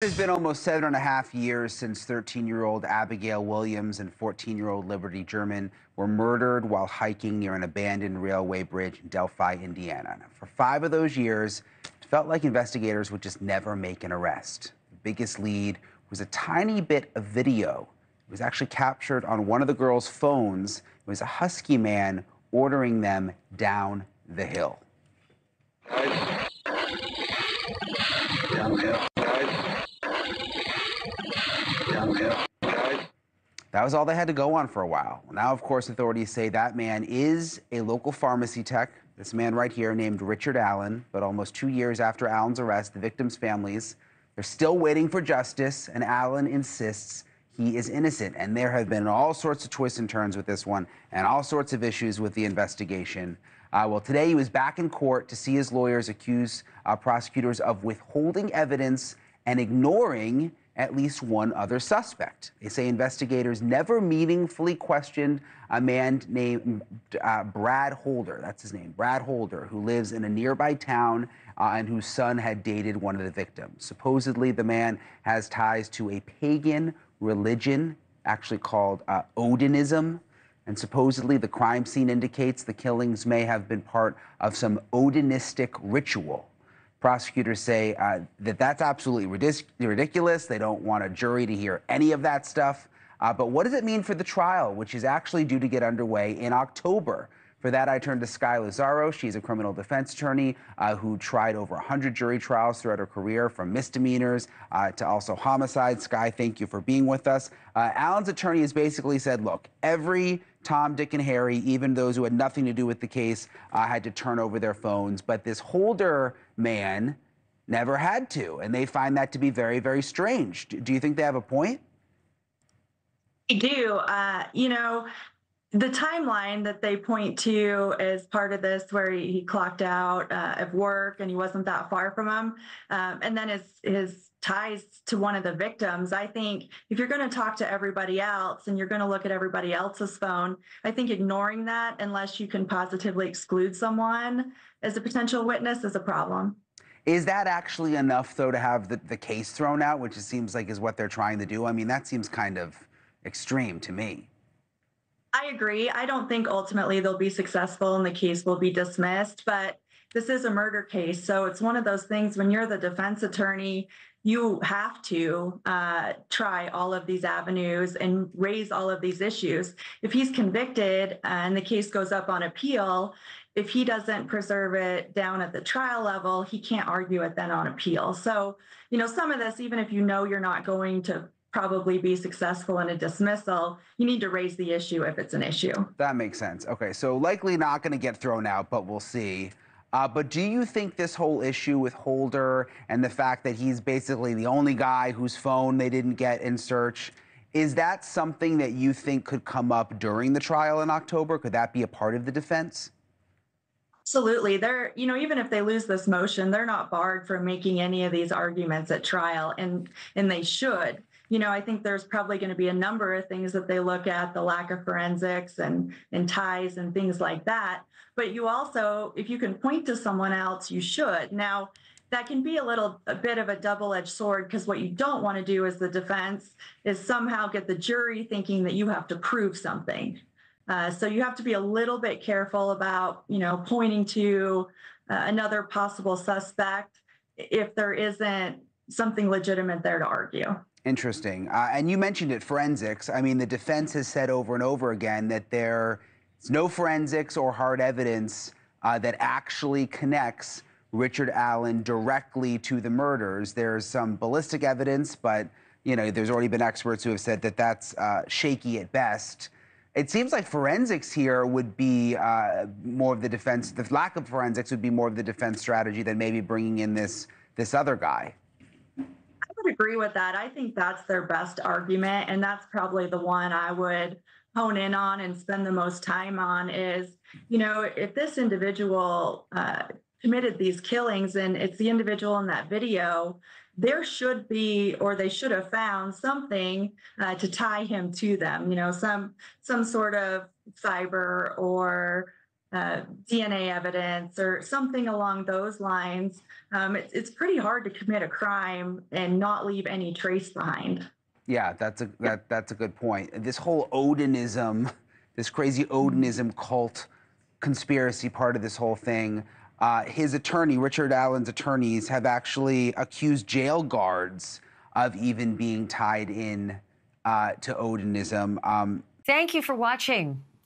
It's been almost seven and a half years since 13 year old Abigail Williams and 14 year old Liberty German were murdered while hiking near an abandoned railway bridge in Delphi, Indiana. For five of those years, it felt like investigators would just never make an arrest. The biggest lead was a tiny bit of video. It was actually captured on one of the girls' phones. It was a husky man ordering them down the hill. Downhill. That was all they had to go on for a while. Now, of course, authorities say that man is a local pharmacy tech. This man right here named Richard Allen. But almost two years after Allen's arrest, the victims' families, they're still waiting for justice, and Allen insists he is innocent. And there have been all sorts of twists and turns with this one and all sorts of issues with the investigation. Uh, well, today he was back in court to see his lawyers accuse uh, prosecutors of withholding evidence and ignoring at least one other suspect. They say investigators never meaningfully questioned a man named uh, Brad Holder. That's his name, Brad Holder, who lives in a nearby town uh, and whose son had dated one of the victims. Supposedly, the man has ties to a pagan religion, actually called uh, Odinism. And supposedly, the crime scene indicates the killings may have been part of some Odinistic ritual. Prosecutors say uh, that that's absolutely ridic ridiculous. They don't want a jury to hear any of that stuff. Uh, but what does it mean for the trial, which is actually due to get underway in October? For that, I turn to Skye Lazaro. She's a criminal defense attorney uh, who tried over 100 jury trials throughout her career, from misdemeanors uh, to also homicide. Skye, thank you for being with us. Uh, Allen's attorney has basically said, look, every Tom, Dick, and Harry, even those who had nothing to do with the case, uh, had to turn over their phones. But this Holder man never had to, and they find that to be very, very strange. Do you think they have a point? I do. Uh, you know, the timeline that they point to is part of this where he, he clocked out uh, of work and he wasn't that far from him. Um, and then his his ties to one of the victims. I think if you're going to talk to everybody else and you're going to look at everybody else's phone i think ignoring that unless you can positively exclude someone as a potential witness is a problem. Is that actually enough though to have the, the case thrown out which it seems like is what they're trying to do? I mean that seems kind of extreme to me I agree. I don't think ultimately they'll be successful and the case will be dismissed, but this is a murder case. So it's one of those things when you're the defense attorney, you have to uh, try all of these avenues and raise all of these issues. If he's convicted and the case goes up on appeal, if he doesn't preserve it down at the trial level, he can't argue it then on appeal. So, you know, some of this, even if you know you're not going to probably be successful in a dismissal, you need to raise the issue if it's an issue. That makes sense. Okay, so likely not going to get thrown out, but we'll see. Uh, but do you think this whole issue with Holder and the fact that he's basically the only guy whose phone they didn't get in search, is that something that you think could come up during the trial in October? Could that be a part of the defense? Absolutely. They're, you know, even if they lose this motion, they're not barred from making any of these arguments at trial, and and they should you know, I think there's probably going to be a number of things that they look at the lack of forensics and, and ties and things like that. But you also, if you can point to someone else, you should. Now, that can be a little a bit of a double-edged sword because what you don't want to do as the defense is somehow get the jury thinking that you have to prove something. Uh, so you have to be a little bit careful about, you know, pointing to uh, another possible suspect if there isn't something legitimate there to argue. Interesting. Uh, and you mentioned it, forensics. I mean, the defense has said over and over again that there's no forensics or hard evidence uh, that actually connects Richard Allen directly to the murders. There's some ballistic evidence, but you know, there's already been experts who have said that that's uh, shaky at best. It seems like forensics here would be uh, more of the defense. The lack of forensics would be more of the defense strategy than maybe bringing in this this other guy agree with that. I think that's their best argument. And that's probably the one I would hone in on and spend the most time on is, you know, if this individual uh, committed these killings and it's the individual in that video, there should be or they should have found something uh, to tie him to them you know some some sort of cyber or uh, DNA evidence or something along those lines, um, it's, it's pretty hard to commit a crime and not leave any trace behind. Yeah, that's a that that's a good point. This whole Odinism, this crazy Odinism cult conspiracy part of this whole thing. Uh, his attorney, Richard Allen's attorneys, have actually accused jail guards of even being tied in uh, to Odinism. Um, Thank you for watching.